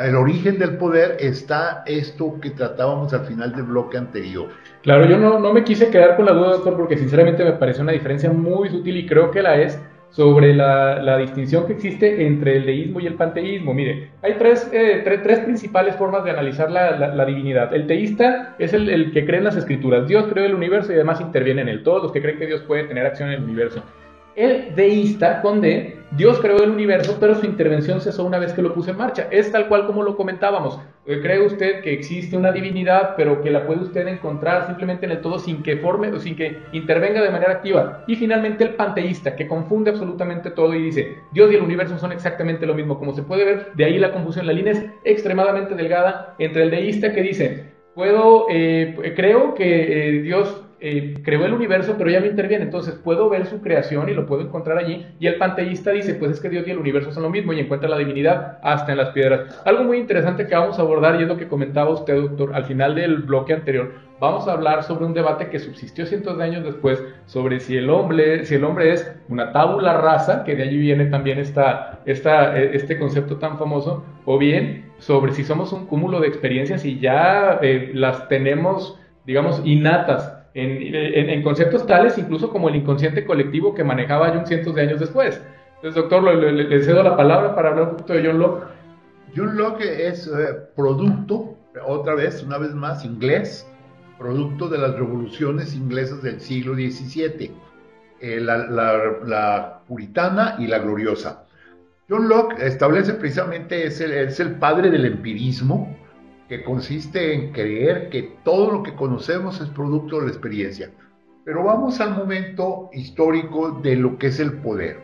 el origen del poder está esto que tratábamos al final del bloque anterior. Claro, yo no, no me quise quedar con la duda, doctor, porque sinceramente me parece una diferencia muy sutil y creo que la es sobre la, distinción que existe entre el deísmo y el panteísmo. Mire, hay tres, eh, tres, principales formas de analizar la, divinidad. El teísta es el, el, que cree en las escrituras. Dios creó el universo y además interviene en él. Todos los que creen que Dios puede tener acción en el universo. El deísta con D, Dios creó el universo, pero su intervención cesó una vez que lo puso en marcha. Es tal cual como lo comentábamos. Eh, ¿Cree usted que existe una divinidad, pero que la puede usted encontrar simplemente en el todo sin que forme o sin que intervenga de manera activa? Y finalmente el panteísta, que confunde absolutamente todo y dice, Dios y el universo son exactamente lo mismo. Como se puede ver, de ahí la confusión. La línea es extremadamente delgada entre el deísta que dice, puedo, eh, creo que eh, Dios eh, creó el universo, pero ya no interviene, entonces puedo ver su creación y lo puedo encontrar allí. Y el panteísta dice, pues es que Dios y el universo son lo mismo y encuentra la divinidad hasta en las piedras. Algo muy interesante que vamos a abordar y es lo que comentaba usted, doctor, al final del bloque anterior. Vamos a hablar sobre un debate que subsistió cientos de años después sobre si el hombre, si el hombre es una tabula rasa, que de allí viene también esta, esta, este concepto tan famoso, o bien sobre si somos un cúmulo de experiencias y ya eh, las tenemos, digamos, innatas en, conceptos tales incluso como el inconsciente colectivo que manejaba Jung cientos de años después. Entonces, doctor, le, cedo la palabra para hablar un poquito de John Locke. John Locke es eh, producto, otra vez, una vez más, inglés, producto de las revoluciones inglesas del siglo XVII, eh, la, puritana y la gloriosa. John Locke establece precisamente, es el, es el padre del empirismo, que consiste en creer que todo lo que conocemos es producto de la experiencia. Pero vamos al momento histórico de lo que es el poder.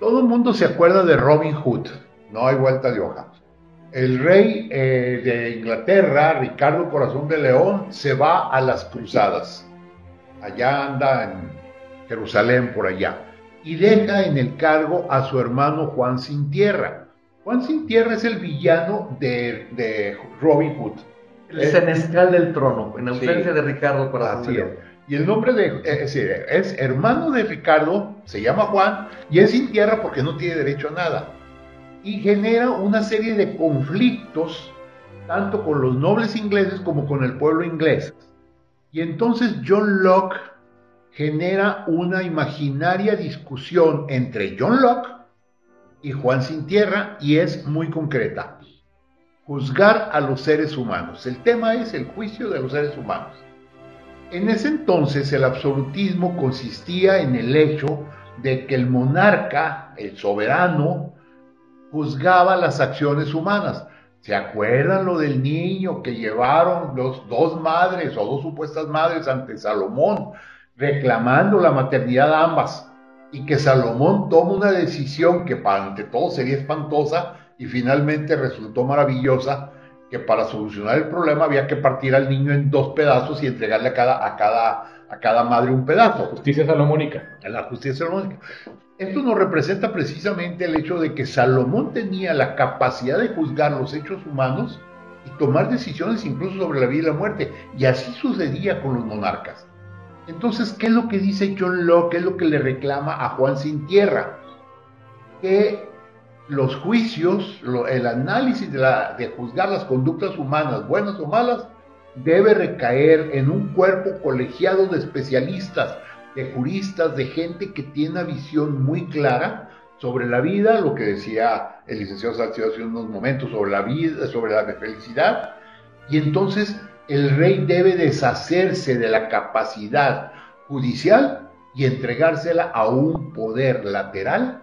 Todo el mundo se acuerda de Robin Hood, no hay vuelta de hoja. El rey eh, de Inglaterra, Ricardo Corazón de León, se va a las cruzadas. Allá anda en Jerusalén, por allá. Y deja en el cargo a su hermano Juan Sin Tierra Juan Sin Tierra es el villano de, Robin Hood. El senescal del trono, en ausencia de Ricardo Corazón Y el nombre de es, es, hermano de Ricardo, se llama Juan, y es sin tierra porque no tiene derecho a nada. Y genera una serie de conflictos, tanto con los nobles ingleses como con el pueblo inglés. Y entonces John Locke genera una imaginaria discusión entre John Locke y Juan Sin Tierra y es muy concreta. Juzgar a los seres humanos. El tema es el juicio de los seres humanos. En ese entonces el absolutismo consistía en el hecho de que el monarca, el soberano, juzgaba las acciones humanas. ¿Se acuerdan lo del niño que llevaron los dos madres o dos supuestas madres ante Salomón, reclamando la maternidad de ambas? Y que Salomón toma una decisión que para ante todo sería espantosa y finalmente resultó maravillosa, que para solucionar el problema había que partir al niño en dos pedazos y entregarle a cada, a cada, a cada madre un pedazo. Justicia salomónica. La justicia salomónica. Esto nos representa precisamente el hecho de que Salomón tenía la capacidad de juzgar los hechos humanos y tomar decisiones incluso sobre la vida y la muerte. Y así sucedía con los monarcas. Entonces, ¿qué es lo que dice John Locke? ¿Qué es lo que le reclama a Juan Sin Tierra? Que los juicios, el análisis de, juzgar las conductas humanas, buenas o malas, debe recaer en un cuerpo colegiado de especialistas, de juristas, de gente que tiene una visión muy clara sobre la vida, lo que decía el licenciado Salcido hace unos momentos, sobre la vida, sobre la felicidad, y entonces el rey debe deshacerse de la capacidad judicial y entregársela a un poder lateral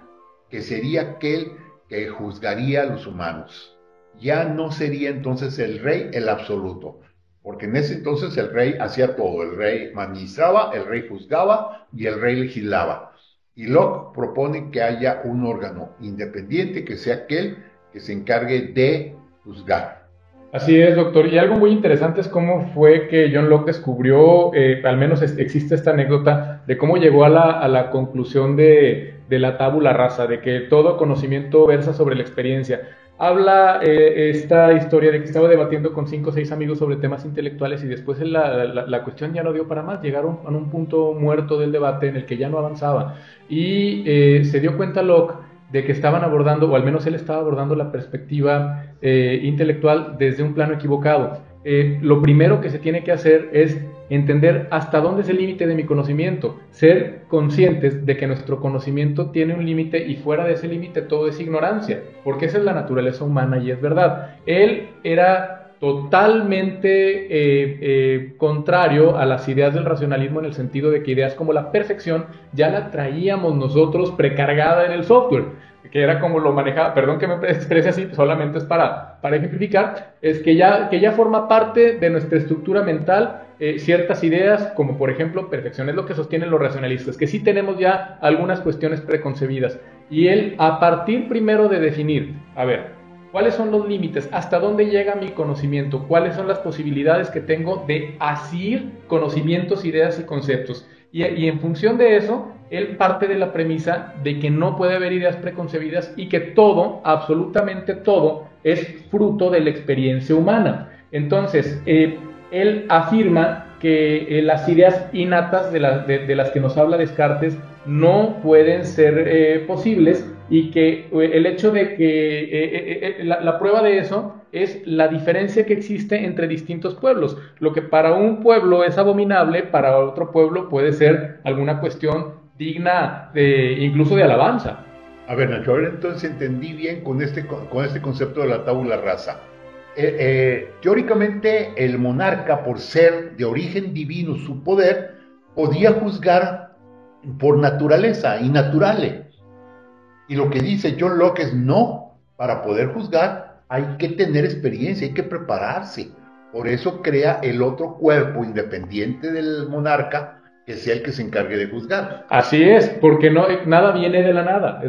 que sería aquel que juzgaría a los humanos. Ya no sería entonces el rey el absoluto, porque en ese entonces el rey hacía todo, el rey administraba, el rey juzgaba y el rey legislaba. Y Locke propone que haya un órgano independiente que sea aquel que se encargue de juzgar. Así es, doctor. Y algo muy interesante es cómo fue que John Locke descubrió, eh, al menos existe esta anécdota, de cómo llegó a la, conclusión de, la tábula rasa, de que todo conocimiento versa sobre la experiencia. Habla eh, esta historia de que estaba debatiendo con cinco o seis amigos sobre temas intelectuales y después la, la, cuestión ya no dio para más. Llegaron a un punto muerto del debate en el que ya no avanzaba. Y eh, se dio cuenta Locke de que estaban abordando, o al menos él estaba abordando la perspectiva eh, intelectual desde un plano equivocado. Eh, lo primero que se tiene que hacer es entender hasta dónde es el límite de mi conocimiento, ser conscientes de que nuestro conocimiento tiene un límite y fuera de ese límite todo es ignorancia, porque esa es la naturaleza humana y es verdad. Él era totalmente eh, contrario a las ideas del racionalismo en el sentido de que ideas como la perfección ya la traíamos nosotros precargada en el software que era como lo manejaba, perdón que me exprese así, solamente es para, para ejemplificar, es que ya, que ya forma parte de nuestra estructura mental eh, ciertas ideas, como por ejemplo perfección, es lo que sostienen los racionalistas, que sí tenemos ya algunas cuestiones preconcebidas. Y él, a partir primero de definir, a ver, ¿cuáles son los límites? ¿Hasta dónde llega mi conocimiento? ¿Cuáles son las posibilidades que tengo de asir conocimientos, ideas y conceptos? Y, en función de eso, él parte de la premisa de que no puede haber ideas preconcebidas y que todo, absolutamente todo, es fruto de la experiencia humana. Entonces, eh, él afirma que eh, las ideas innatas de, las que nos habla Descartes no pueden ser eh, posibles y que el hecho de que la, prueba de eso es la diferencia que existe entre distintos pueblos. Lo que para un pueblo es abominable, para otro pueblo puede ser alguna cuestión digna de, incluso de alabanza. A ver, Nacho, ahora entonces entendí bien con este, con este concepto de la tabula rasa. Eh, eh, teóricamente, el monarca, por ser de origen divino su poder, podía juzgar por naturaleza, y naturales. Y lo que dice John Locke es no, para poder juzgar hay que tener experiencia, hay que prepararse. Por eso crea el otro cuerpo independiente del monarca que el que se encargue de juzgar. Así es, porque no, nada viene de la nada.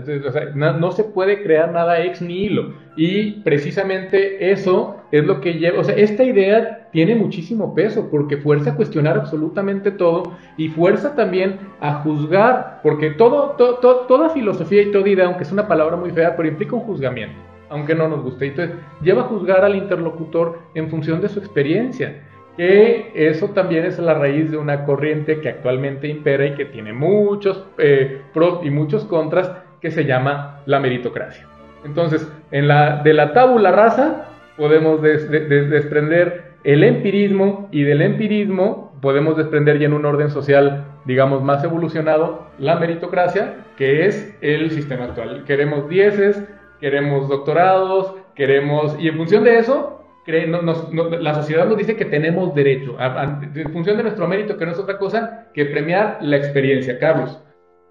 no, se puede crear nada ex nihilo. Y precisamente eso es lo que lleva. O sea, esta idea tiene muchísimo peso porque fuerza a cuestionar absolutamente todo y fuerza también a juzgar, porque toda filosofía y toda idea, aunque es una palabra muy fea, pero implica un juzgamiento, aunque no nos guste. Entonces, lleva a juzgar al interlocutor en función de su experiencia que eso también es la raíz de una corriente que actualmente impera y que tiene muchos eh, pros y muchos contras, que se llama la meritocracia. Entonces, en la, de la tabula rasa podemos desprender el empirismo y del empirismo podemos desprender ya en un orden social, digamos, más evolucionado, la meritocracia, que es el sistema actual. Queremos dieces, queremos doctorados, queremos, y en función de eso, la sociedad nos dice que tenemos derecho, en función de nuestro mérito, que no es otra cosa que premiar la experiencia. Carlos.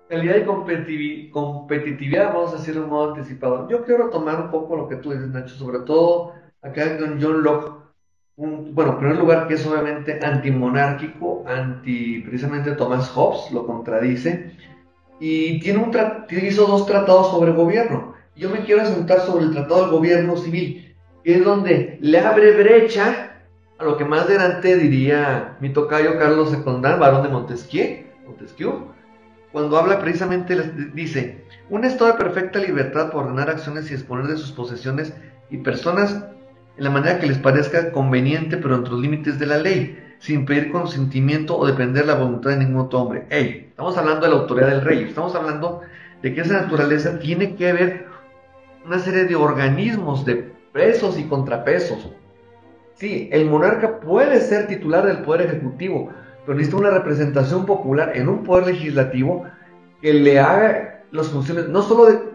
Calidad y competitividad, vamos a decir de un modo anticipado. Yo quiero tomar un poco lo que tú dices, Nacho, sobre todo acá en John Locke. bueno, en primer lugar, que es obviamente antimonárquico, anti, precisamente Thomas Hobbes lo contradice, y tiene un hizo dos tratados sobre gobierno. Yo me quiero asentar sobre el tratado del gobierno civil que es donde le abre brecha a lo que más adelante diría mi tocayo Carlos Secondán, varón de Montesquieu, Montesquieu, cuando habla precisamente, dice, un estado de perfecta libertad por ordenar acciones y disponer de sus posesiones y personas en la manera que les parezca conveniente, pero entre los límites de la ley, sin pedir consentimiento o depender de la voluntad de ningún otro hombre. Hey, estamos hablando de la autoridad del rey, estamos hablando de que esa naturaleza tiene que ver una serie de organismos de pesos y contrapesos. Sí, el monarca puede ser titular del poder ejecutivo, pero necesita una representación popular en un poder legislativo que le haga las funciones, no solo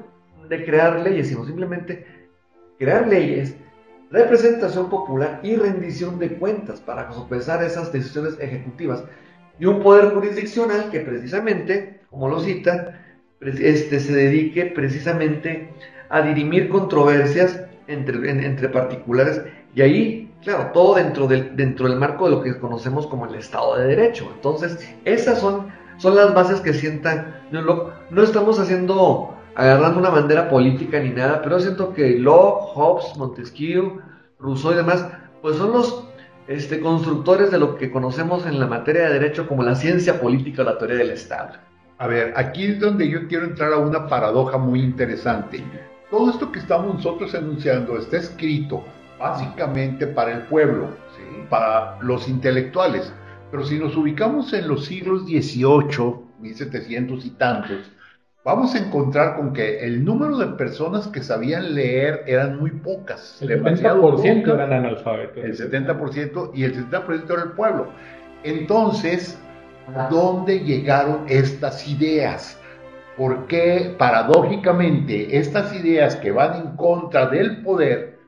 de, crear leyes, sino simplemente crear leyes, representación popular y rendición de cuentas para sopesar esas decisiones ejecutivas. Y un poder jurisdiccional que precisamente, como lo cita, este, se dedique precisamente a dirimir controversias entre, particulares y ahí, claro, todo dentro del, dentro del marco de lo que conocemos como el Estado de Derecho. Entonces, esas son, son las bases que sientan No, no estamos haciendo, agarrando una bandera política ni nada, pero siento que Locke, Hobbes, Montesquieu, Rousseau y demás, pues son los este, constructores de lo que conocemos en la materia de derecho como la ciencia política o la teoría del Estado. A ver, aquí es donde yo quiero entrar a una paradoja muy interesante. Todo esto que estamos nosotros enunciando está escrito básicamente para el pueblo, para los intelectuales. Pero si nos ubicamos en los siglos XVIII, 1700 y tantos, vamos a encontrar con que el número de personas que sabían leer eran muy pocas. El 70% eran analfabetos. El 70% y el 70% era el pueblo. Entonces, ¿a dónde llegaron estas ideas? Porque paradójicamente estas ideas que van en contra del poder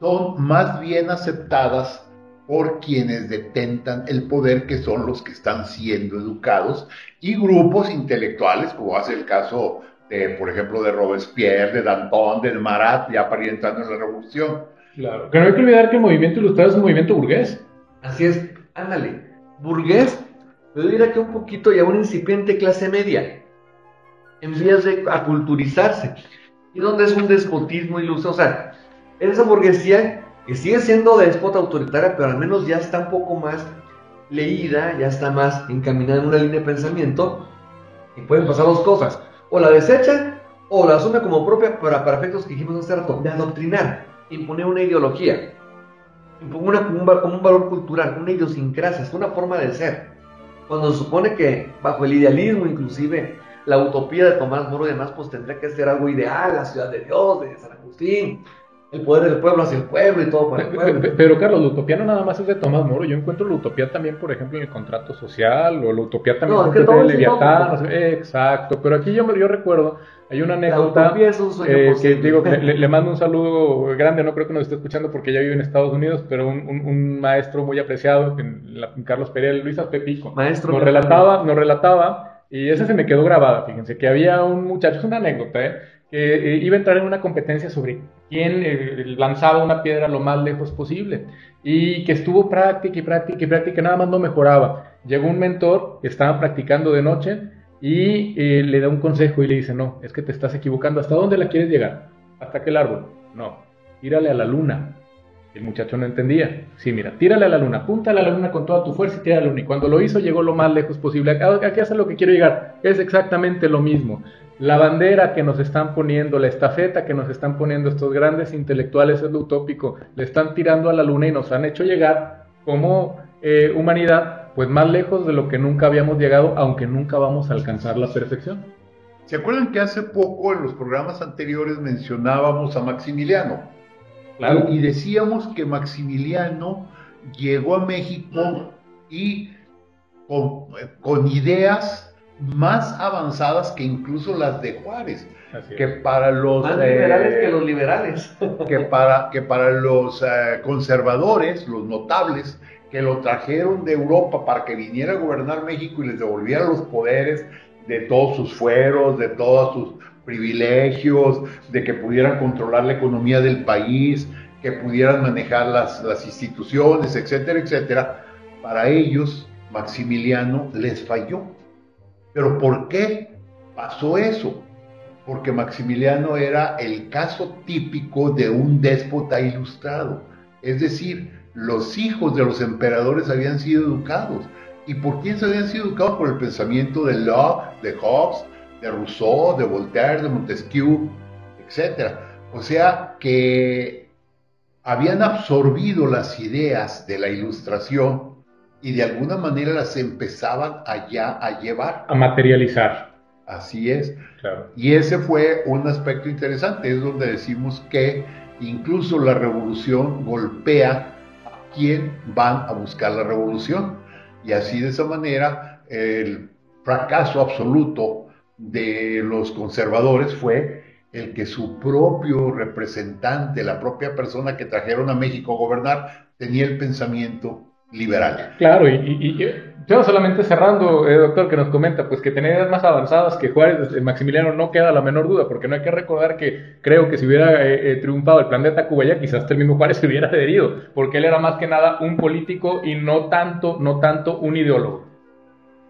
son más bien aceptadas por quienes detentan el poder, que son los que están siendo educados, y grupos intelectuales, como hace el caso de, por ejemplo, de Robespierre, de Danton, de Marat, ya para ir entrando en la revolución. Claro, que no hay que olvidar que el movimiento ilustrado es un movimiento burgués. Así es, ándale, burgués, yo diría que un poquito ya una incipiente clase media en vías de aculturizarse. Y donde es un despotismo iluso. O sea, esa burguesía que sigue siendo déspota autoritaria, pero al menos ya está un poco más leída, ya está más encaminada en una línea de pensamiento. Y pueden pasar dos cosas. O la desecha o la asume como propia para, para efectos que dijimos hace rato, de adoctrinar, imponer una ideología, imponer una, un, un valor cultural, una idiosincrasia, una forma de ser. Cuando se supone que bajo el idealismo inclusive la utopía de Tomás Moro y demás, pues tendría que ser algo ideal, la ciudad de Dios, de San Agustín, el poder del pueblo hacia el pueblo y todo para el pueblo. Pero, Carlos, la utopía no nada más es de Tomás Moro, yo encuentro la utopía también, por ejemplo, en el contrato social, o la utopía también no, en el Leviatán, exacto, pero aquí yo, yo recuerdo, hay una anécdota eh, que digo, le, mando un saludo grande, no creo que nos esté escuchando porque ya vive en Estados Unidos, pero un, maestro muy apreciado, en, Carlos Pereira, Luis Pepico, maestro nos relataba, nos relataba y esa se me quedó grabada, fíjense, que había un muchacho, es una anécdota, ¿eh? que eh, iba a entrar en una competencia sobre quién eh, lanzaba una piedra lo más lejos posible y que estuvo práctica y práctica y práctica, nada más no mejoraba. Llegó un mentor estaba practicando de noche y le da un consejo y le dice, no, es que te estás equivocando, ¿hasta dónde la quieres llegar? ¿Hasta aquel árbol? No, tírale a la luna. El muchacho no entendía. Sí, mira, tírale a la luna, apúntale a la luna con toda tu fuerza y tírale a la luna. Y cuando lo hizo, llegó lo más lejos posible. Aquí hace lo que quiero llegar. Es exactamente lo mismo. La bandera que nos están poniendo, la estafeta que nos están poniendo estos grandes intelectuales es lo utópico. Le están tirando a la luna y nos han hecho llegar como eh, humanidad, pues más lejos de lo que nunca habíamos llegado, aunque nunca vamos a alcanzar la perfección. ¿Se acuerdan que hace poco en los programas anteriores mencionábamos a Maximiliano? Y decíamos que Maximiliano llegó a México y con, ideas más avanzadas que incluso las de Juárez. Que para los más liberales que los liberales. Que para, que para los eh, conservadores, los notables, que lo trajeron de Europa para que viniera a gobernar México y les devolviera los poderes de todos sus fueros, de todos sus privilegios, de que pudieran controlar la economía del país, que pudieran manejar las, instituciones, etcétera, etcétera. Para ellos, Maximiliano les falló. ¿Pero por qué pasó eso? Porque Maximiliano era el caso típico de un déspota ilustrado. Es decir, los hijos de los emperadores habían sido educados. ¿Y por quién se habían sido educados? Por el pensamiento de Locke, de Hobbes, de Rousseau, de Voltaire, de Montesquieu, etc. O sea que habían absorbido las ideas de la ilustración y de alguna manera las empezaban allá a llevar. A materializar. Así es. Y ese fue un aspecto interesante, es donde decimos que incluso la revolución golpea a quien van a buscar la revolución. Y así de esa manera el fracaso absoluto de los conservadores fue el que su propio representante, la propia persona que trajeron a México a gobernar, tenía el pensamiento liberal. Claro, y, y, solamente cerrando, eh, doctor, que nos comenta, pues que tenía ideas más avanzadas que Juárez, el Maximiliano no queda la menor duda, porque no hay que recordar que creo que si hubiera eh, eh, triunfado el plan de Tacubaya, quizás el mismo Juárez se hubiera adherido, porque él era más que nada un político y no tanto, no tanto un ideólogo.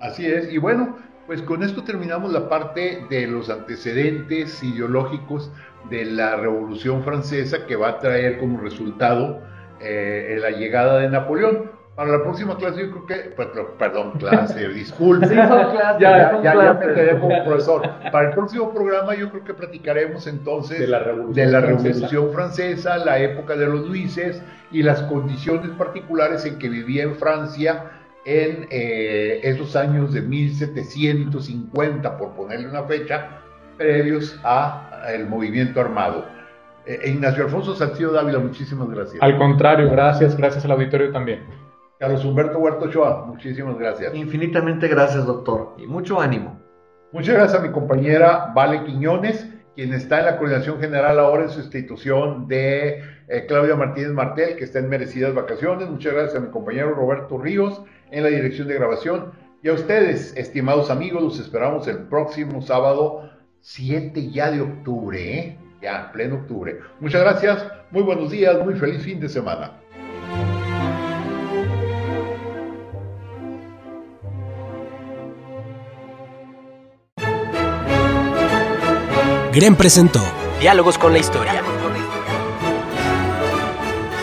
Así es, y bueno, pues con esto terminamos la parte de los antecedentes ideológicos de la Revolución Francesa que va a traer como resultado eh, la llegada de Napoleón. Para la próxima clase yo creo que, pues, perdón, clase, disculpe, ya, ya, ya, me quedé como profesor. Para el próximo programa yo creo que platicaremos entonces de la Revolución, de la Revolución Francesa. la época de los Luises y las condiciones particulares en que vivía en Francia en eh, esos años de 1750, por ponerle una fecha, previos al movimiento armado. Eh, Ignacio Alfonso Salcido Dávila, muchísimas gracias. Al contrario, gracias, gracias al auditorio también. Carlos Humberto Huerto Ochoa, muchísimas gracias. Infinitamente gracias, doctor, y mucho ánimo. Muchas gracias a mi compañera Vale Quiñones, quien está en la coordinación general ahora en sustitución de eh, Claudia Martínez Martel, que está en merecidas vacaciones. Muchas gracias a mi compañero Roberto Ríos en la dirección de grabación. Y a ustedes, estimados amigos, los esperamos el próximo sábado 7 ya de octubre, ¿eh? ya, pleno octubre. Muchas gracias, muy buenos días, muy feliz fin de semana. GREN presentó Diálogos con la Historia.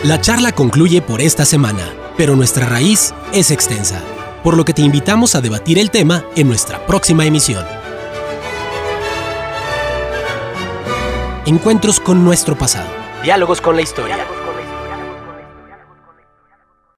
La charla concluye por esta semana pero nuestra raíz es extensa, por lo que te invitamos a debatir el tema en nuestra próxima emisión. Encuentros con nuestro pasado. Diálogos con la historia.